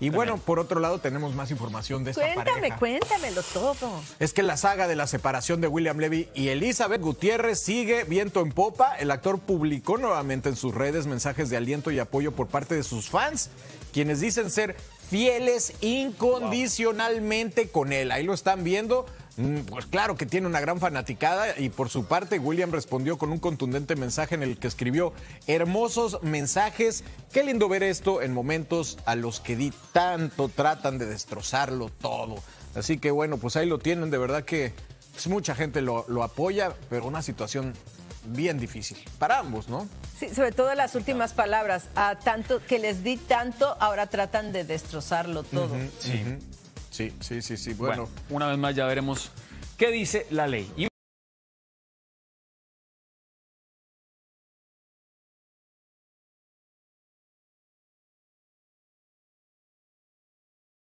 Y bueno, por otro lado tenemos más información de esta Cuéntame, pareja. cuéntamelo todo. Es que la saga de la separación de William Levy y Elizabeth Gutiérrez sigue viento en popa. El actor publicó nuevamente en sus redes mensajes de aliento y apoyo por parte de sus fans, quienes dicen ser fieles incondicionalmente con él. Ahí lo están viendo. Mm, Pues claro que tiene una gran fanaticada y por su parte William respondió con un contundente mensaje en el que escribió hermosos mensajes. Qué lindo ver esto en momentos a los que di tanto tratan de destrozarlo todo. Así que bueno, pues ahí lo tienen, de verdad que pues, mucha gente lo, lo apoya, pero una situación bien difícil para ambos, ¿no? Sí, sobre todo las últimas palabras. A tanto que les di tanto, ahora tratan de destrozarlo todo. Sí. Sí, sí, sí, sí. Bueno, una vez más ya veremos qué dice la ley.